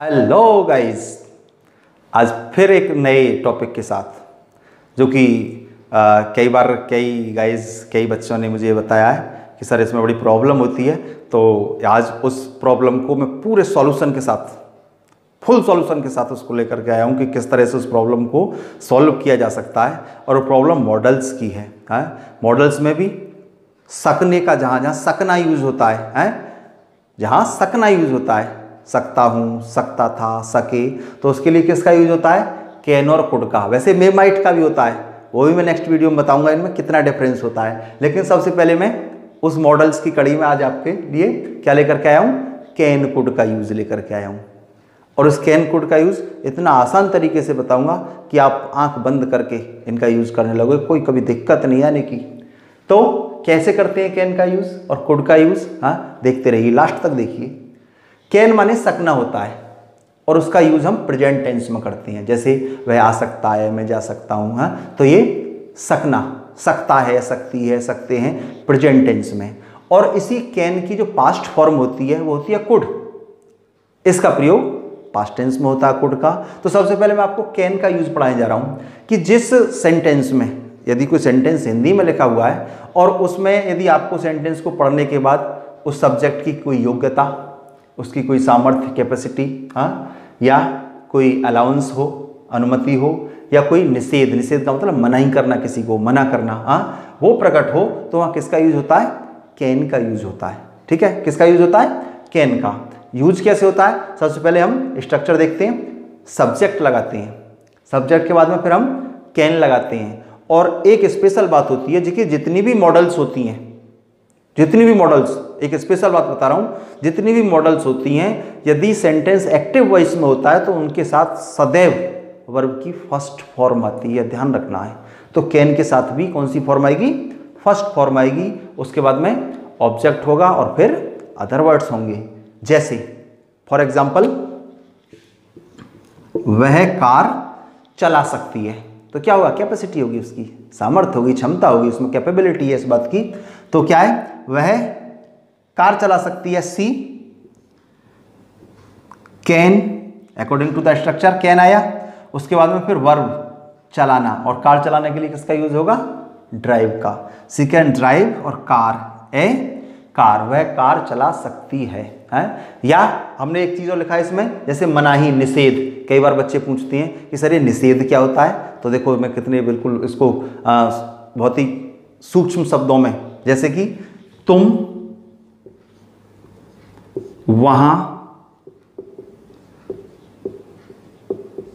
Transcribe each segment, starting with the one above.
Hello guys आज फिर एक नए टॉपिक के साथ, जो कि कई बार कई गाइस कई बच्चों ने मुझे बताया है कि सर, इसमें बड़ी प्रॉब्लम होती है तो आज उस प्रॉब्लम को मैं पूरे सॉल्यूशन के साथ फुल सॉल्यूशन के साथ उसको लेकर के आया हूँ कि किस तरह से उस प्रॉब्लम को सॉल्व किया जा सकता है। और वो प्रॉब्लम मॉडल्स की है मॉडल्स में भी सकने का जहाँ जहाँ सकना यूज़ होता है, हैं? जहाँ सकना यूज़ होता है सकता हूँ, सकता था, सके। तो उसके लिए किसका यूज़ होता है? कैन और कुड का। वैसे मे माइट का भी होता है। वो भी मैं नेक्स्ट वीडियो में बताऊँगा इनमें कितना डिफरेंस होता है। लेकिन सबसे पहले मैं उस मॉडल्स की कड़ी में आज आपके लिए क्या लेकर के आया हूँ? कैन कुड का यूज़ लेकर के आया हूँ। और उस कैन कोड का यूज़ इतना आसान तरीके से बताऊँगा कि आप आँख बंद करके इनका यूज़ करने लगोगे। कोई कभी दिक्कत नहीं आने की। तो कैसे करते हैं कैन का यूज़ और कोड का यूज़ हाँ देखते रहिए। लास्ट तक देखिए। कैन माने सकना होता है। और उसका यूज़ हम प्रेजेंट टेंस में करते हैं। जैसे, वह आ सकता है, मैं जा सकता हूँ हाँ? तो ये सकना, सकता है, सकती है, सकते हैं प्रेजेंट टेंस में। और इसी कैन की जो पास्ट फॉर्म होती है, वो होती है कुड। इसका प्रयोग पास्ट टेंस में होता है कुड का। तो सबसे पहले मैं आपको कैन का यूज़ पढ़ाने जा रहा हूँ कि जिस सेंटेंस में, यदि कोई सेंटेंस हिंदी में लिखा हुआ है, और उसमें यदि आपको सेंटेंस को पढ़ने के बाद उस सब्जेक्ट की कोई योग्यता उसकी कोई सामर्थ्य कैपेसिटी हाँ? या कोई अलाउंस हो, अनुमति हो, या कोई निषेध निषेध का मतलब मना ही करना किसी को, मना करना हाँ? वो प्रकट हो तो वहाँ किसका यूज़ होता है? कैन का यूज़ होता है। ठीक है? किसका यूज़ होता है? कैन का। यूज़ कैसे होता है? सबसे पहले हम स्ट्रक्चर देखते हैं सब्जेक्ट लगाते हैं। सब्जेक्ट के बाद में फिर हम कैन लगाते हैं। और एक स्पेशल बात होती है जिसकी जितनी भी मॉडल्स होती हैं, जितनी भी मॉडल्स एक स्पेशल बात बता रहा हूँ, जितनी भी मॉडल्स होती हैं, यदि सेंटेंस एक्टिव वॉइस में होता है तो उनके साथ सदैव वर्ब की फ़र्स्ट फॉर्म आती है, ध्यान रखना है। तो कैन के साथ भी कौन सी फॉर्म आएगी? फ़र्स्ट फॉर्म आएगी, उसके बाद में ऑब्जेक्ट होगा और फिर अदर वर्ड्स होंगे। जैसे फॉर एग्ज़ाम्पल वह कार चला सकती है। तो क्या होगा? कैपेसिटी होगी उसकी, सामर्थ्य होगी, क्षमता होगी, उसमें कैपेबिलिटी है इस बात की। तो क्या है? वह कार चला सकती है she. Can according to the structure can आया। उसके बाद में फिर वर्ब चलाना। और कार चलाने के लिए किसका यूज़ होगा? ड्राइव का। सी कैन ड्राइव और कार ए कार। वह कार चला सकती है है? या हमने एक चीज़ और लिखा है इसमें जैसे मनाही निषेध। कई बार बच्चे पूछते हैं कि सर ये निषेध क्या होता है? तो देखो मैं कितने बिल्कुल इसको आ, बहुत ही सूक्ष्म शब्दों में जैसे कि तुम वहाँ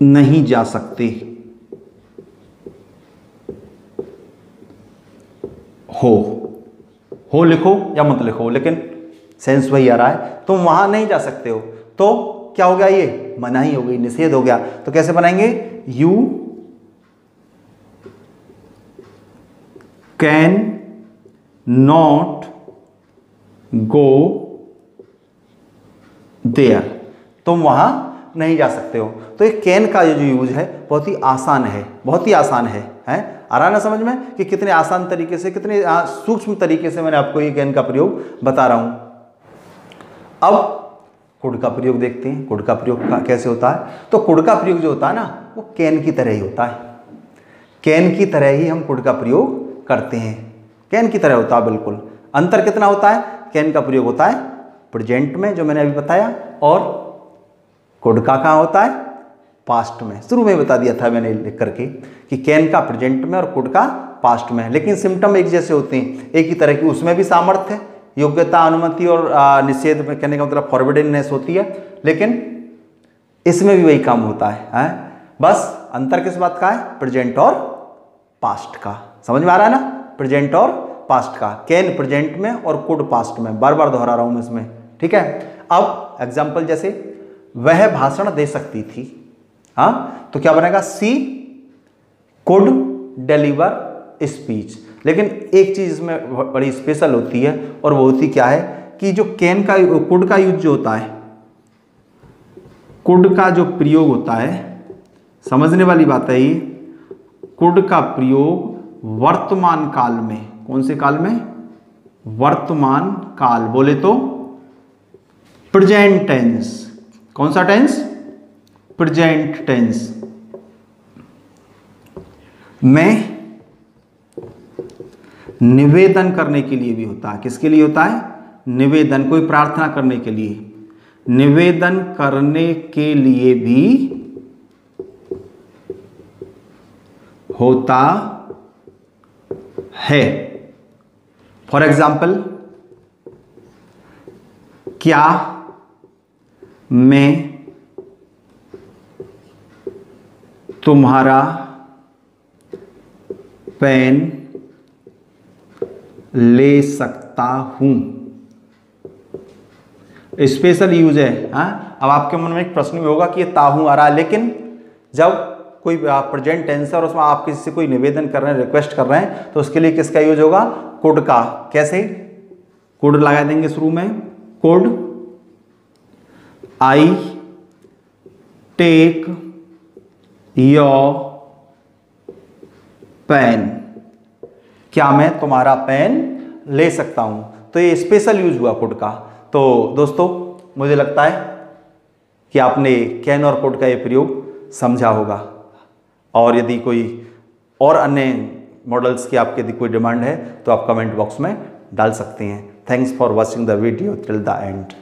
नहीं जा सकते। हो। हो लिखो या मत लिखो, लेकिन सेंस वही आ रहा है। तुम वहाँ नहीं जा सकते हो। तो क्या हो गया ये? मनाही हो गई, निषेध हो गया। तो कैसे बनाएँगे? You can not go there. तुम वहाँ नहीं जा सकते हो। तो ये कैन का जो यूज़ है, बहुत ही आसान है, बहुत ही आसान है, हैं? आ रहा ना समझ में कि कितने आसान तरीके से, कितने सूक्ष्म तरीके से मैंने आपको ये कैन का प्रयोग बता रहा हूँ। अब कुड का प्रयोग देखते हैं। कुड का प्रयोग कैसे होता है? तो कुड का प्रयोग जो होता है ना, वो कैन की तरह ही होता है। कैन की तरह ही हम कुड का प्रयोग करते हैं। कैन की तरह होता है, बिल्कुल। अंतर कितना होता है? कैन का प्रयोग होता है प्रेजेंट में जो मैंने अभी बताया और कुड का कहाँ होता है? पास्ट में। शुरू में बता दिया था मैंने लिख करके कि कैन का प्रेजेंट में और कुड का पास्ट में लेकिन सिम्टम एक जैसे होते हैं। एक ही तरह की उसमें भी सामर्थ्य योग्यता अनुमति और निषेध में कहने का मतलब फॉरवर्डेडनेस होती है। लेकिन इसमें भी वही काम होता है, है? बस अंतर किस बात का है? प्रेजेंट और पास्ट का। समझ में आ रहा है ना? प्रेजेंट और पास्ट का। कैन प्रेजेंट में और कुड पास्ट में। बार बार दोहरा रहा हूँ मैं इसमें। ठीक है? अब एग्ज़ाम्पल जैसे, वह भाषण दे सकती थी हाँ? तो क्या बनेगा? सी कुड डिलीवर स्पीच लेकिन एक चीज़ इसमें बड़ी स्पेशल होती है, और वो होती क्या है? कि जो कैन का कुड का यूज़ जो होता है कुड का जो प्रयोग होता है, समझने वाली बात है ये कुड का प्रयोग वर्तमान काल में, कौन से काल में? वर्तमान काल। बोले तो प्रेजेंट टेंस। कौन सा टेंस? Present tense. में निवेदन करने के लिए भी होता है। किसके लिए होता है? निवेदन, कोई प्रार्थना करने के लिए। निवेदन करने के लिए भी होता है। फॉर एग्ज़ाम्पल क्या मैं तुम्हारा पेन ले सकता हूँ। स्पेशल यूज़ है हाँ? अब आपके मन में एक प्रश्न भी होगा कि ये ताहू आ रहा है, लेकिन जब कोई प्रेजेंट टेंस है और उसमें आप किसी से कोई निवेदन कर रहे हैं रिक्वेस्ट कर रहे हैं तो उसके लिए किसका यूज़ होगा? कुड का। कैसे? कुड लगा देंगे शुरू में। Could I take your pen क्या मैं तुम्हारा पेन ले सकता हूँ? तो ये स्पेशल यूज़ हुआ कुड का। तो दोस्तों, मुझे लगता है कि आपने कैन और कोड का ये प्रयोग समझा होगा। और यदि कोई और अन्य मॉडल्स की आपकी यदि कोई डिमांड है तो आप कमेंट बॉक्स में डाल सकते हैं। Thanks for watching the video till the end